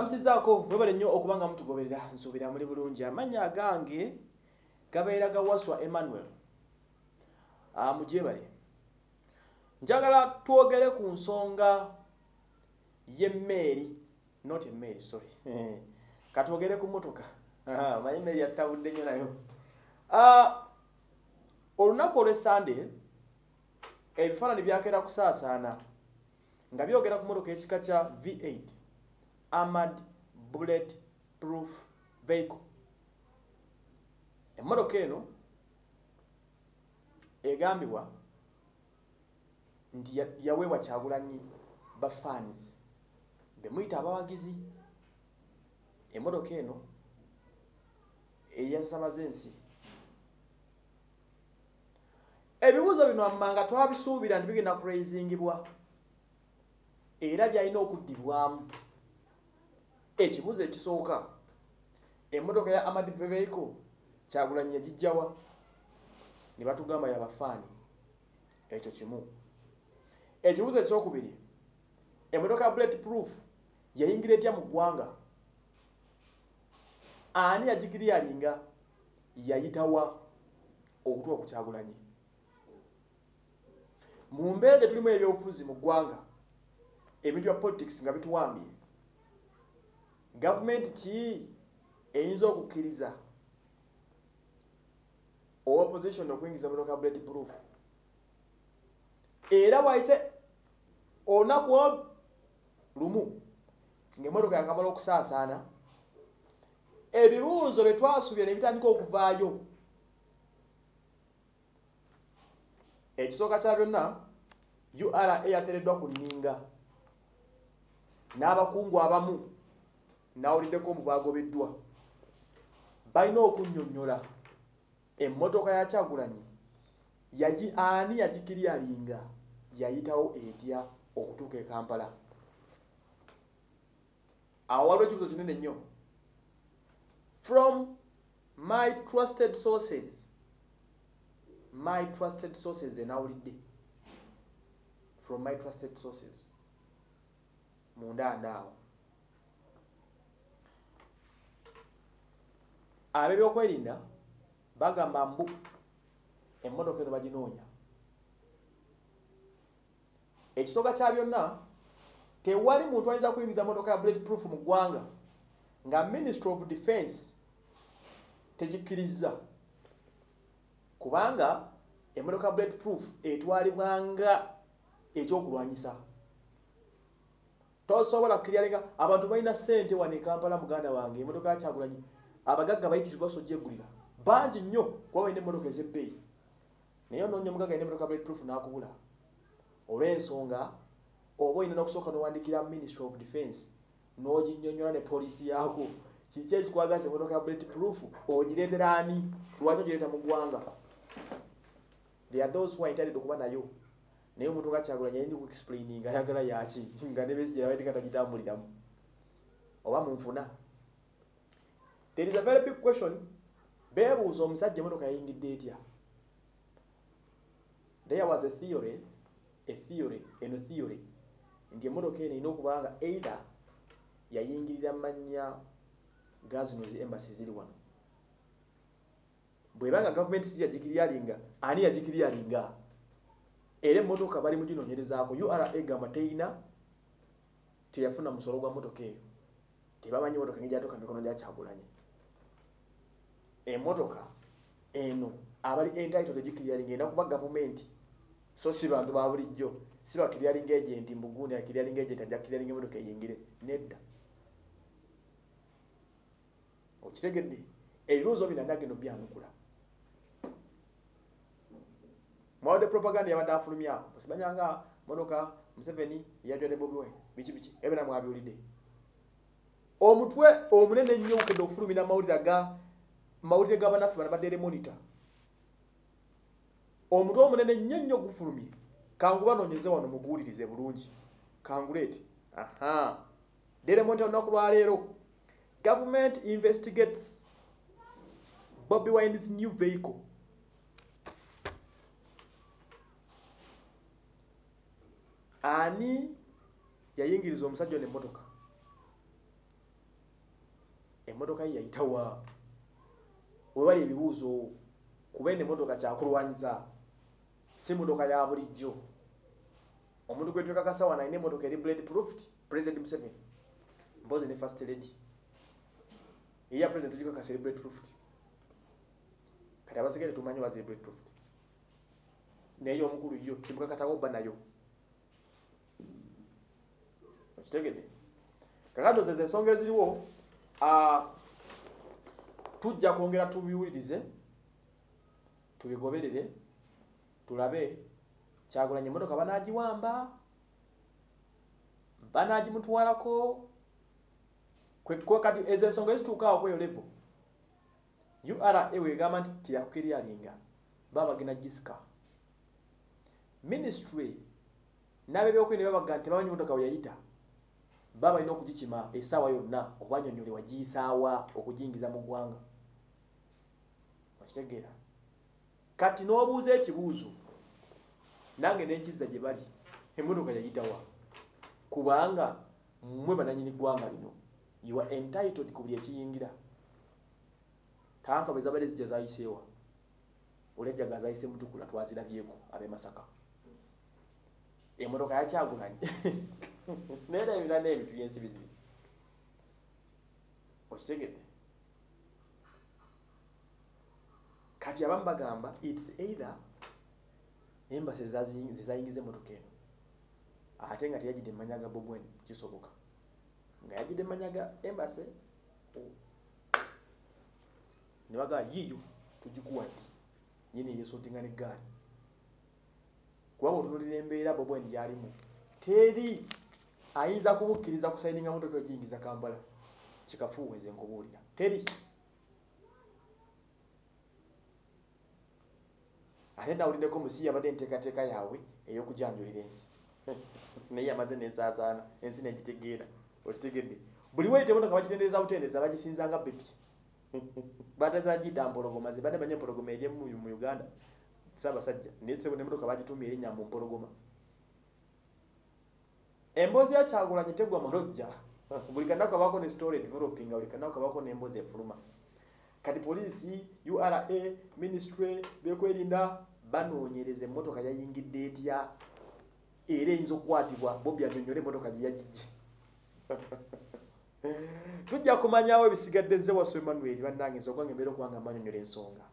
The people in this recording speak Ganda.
mbalamusizaako mwebale nnyo okuba nga mutugoberera nsuubira muli bulungi. Amannya agange gabeera gawaswa emmanuel. Ah, mugyebale. Njagala twogere ku nsonga y'emmeeri not emmeeri sorry. Katwogere ku motoka manyi emmeeri yattawudde nnyo nayo. Ah, olunaku olw'esande ebifaananyi byakeera kusaasaana nga byogera ku motoka ekika kya v8 armored bullet proof vehicle. Emmotoka eno egambibwa nti ya- yaweebwa kyagulanyi ba fans. Bemuyita abawagizi. Emmotoka eno eyasamaza ensi ebibuuzo bino ammanga twabisuubira nti bigenda kuraisingibwa era byalina okuddibwamu ekibuuzo ekisooka emmotoka ya amad vehicle kyagulanyi yagijjawa. Ne batugamba yabafaani. Ekyo kimu. Ekibuuzo ekyokubiri emmotoka ya bullet proof yayingira etya mu ggwanga? Ani yagikiryalinga yayitawa okutuuka ku kyagulanyi? Mu mbeera gye tulimu ebyobufuzi mu ggwanga ebintu bya politics nga bituwambye gavumenti ki eyinza okukkiriza opposition okuyingiza motoka bullet proof era bwayise olunaku olu- lumu ng'emmotoka yakamala okusaasaana ebibuuzo bye twasuubira ne bitandika okuvaayo ekisooka kya byonna ura yateereddwa ku nninga n'abakungu abamu nawuliddeko mu bagobeddwa balina okunnyonnyola. Emmotoka ya kyagulanyi yaji ani yagikiryalinga yayitawo etya okutuuka e kampala? Awo waliwo ekibuzo kinene nnyo from my trusted sources my trusted sources enawulidde from my trusted sources. Mundandaawo ab'ebyokwerinda bagamba mbu emmotoka eno baginoonya ekisooka kya byonna tewali muntu ayinza kuyingiza motoka ya bullet proof mu ggwanga nga ministry of defense tegikkiriza. Kubanga emmotoka ya bullet proof etwalibwanga ekyokulwanyisa. Tosobola kukiryalinga abantu balina ssente wano e kampala muganda wange emmotoka yakyagulanyi abagagga bayitirirwa sojja eggulira. Bangi nnyo kuba balina emmotoka ez'ebbeeyi. Naye onoonya omugagga alina emmotoka bullet proof n'akubula. Olw'ensonga oba olina n'okusooka n'owandikira ministry of defense n'oginnyonnyola ne poliisi yaako kiki ekikwagaza emmotoka ya bullet proof ogireetera ani? Lwaki ogireeta mu ggwanga? There are those who are entitled okuba nayo. Naye omuntu nga kyagulanyi ayina okuexplaining ayagala yaki? Nga ne besi gyerabatinga tagitambuliramu oba munfuna there is a very big question. Beebuuza omusajja emotoka yayingidde etya? There was a theory a theory eno theory nti emmotoka eno erina okuba nga either yayingirira mannya ga zino zi embassy ziri wano. Bwebanga gavumenti si yagikiryalinga ani yagikiryalinga? Era emmotoka bali muginoonyerezaako ura egamba teyina teyafuna musolo gwa motoka eyo. Tebamanyi motoka nge gyatuuka mikono gyakyagulanye emmotoka eno abali entitled egikiryalinga erina kuba gavumenti so si bantu ba bulijjo si bakiryalinga agenti mbugundi akiryalinga agenti ajja kiryalinga emmotoka eyingire nedda. Okitegedde? Ebibuuzo bina ndageno byanukula. Mwawadde propaganda yabadde afulumya osimanyanga motoka museveni yajwadde bobi wine biki biki? Ebina mwabiwulidde. Omutwe omunene ennyo okedde okufulumira mawulire ga gabanafu bana badde monitor. Omutwe omunene nnyo nnyo gufulumye kangubanoonyeze wano muguwulirize bulungi. Kanguleeti aha. Deremonta olunaku lwaleero government investigates bobi wine's new vehicle. Ani yayingiriza omusajja ono emmotoka? Emmotoka ye yayitawa wewali ebibuuzo kuba eno emmotoka kyakulwanyiza si motoka ya bulijjo. Omuntu gwe twekakasa wano alina emmotoka eri blade proofed president museveni. Mpozi ne first lady. Eya president tugikakasa eri blade proofed kati abasigale tumanyi baziri blade proofed naye omukulu yo kimukakatawo bba nayo. Okitegedde? Kakati zezo ensonga eziriwo ah, tujja kwongera tubiwulirize tubigoberere tulabe. Kyagulanya emmotoka banagiwamba banagimutwalako Kwe- kwe kati ezo ensonga ezituukaawo kweyo levo ura wegamba nti tiyakukiryalinga babagenda gisika ministry n'abebyokwerinda babaga nti bamanyi emmotoka we yayita baba balina okugikima essaawa yonna obanyonyole wagiyisaawa okugiyingiza mu ggwanga okitegeera kati n'obuuza ekibuuzo nange nenkizza gye bali emmotoka yayitawa kubanga mmwe bananyini ggwanga lino. You are entitled ku buli ekiyingira. Tanka bwe zabadde zijja zayiseewa olejjaga zayise mutukula twazirabyeko ab'e masaka. Emmotoka yakyagulanye naye nebira n'ebintu byensi biziri okitegedde kati abamu bagamba its either embasi zezayingiza emmotoka eno ate nga teyagidde mumanya ga bobwen kisoboka. Nga yagidde mumanya ga embasi nebagaa yiyo tugikuwadde. Yini yesotinga neggaali kubanga otunulira embeera bobwen yalimu teri ayinza kumukkiriza kusaininga motoka ogiyingiza kampala kikafuuweze nkubuulira teri ate nawuliddeko musi yabadde enteekateeka yaabwe ey'okujanjulira ensi. Naye yamaze nensaasaana ensi negitegeera. Okitegedde? Buli weete emotoka bagitendereza butendereza bagisinzanga bebi batazagiyita mpologoma ze badde banye empologoma eryemu mu uganda. Saabasajja naye sebo nemotoka bagitumya erinnya mu mpologoma. Emboozi ya kyagulanyi tegwa malojja. Buli kanaku kabako ne story developing buli kanaku kabako n'emboozi efuluma. Kati poliisi ura ministry byekwerinda banoonyereza emmotoka yayingidde etya? Era eyinza okukwatibwa bobi anyonyole emmotoka gye yagijje tujja kumanyawo ebisigadde nze wasu emmanuel bannange nsokwange mbeera okubanga manyonyola ensonga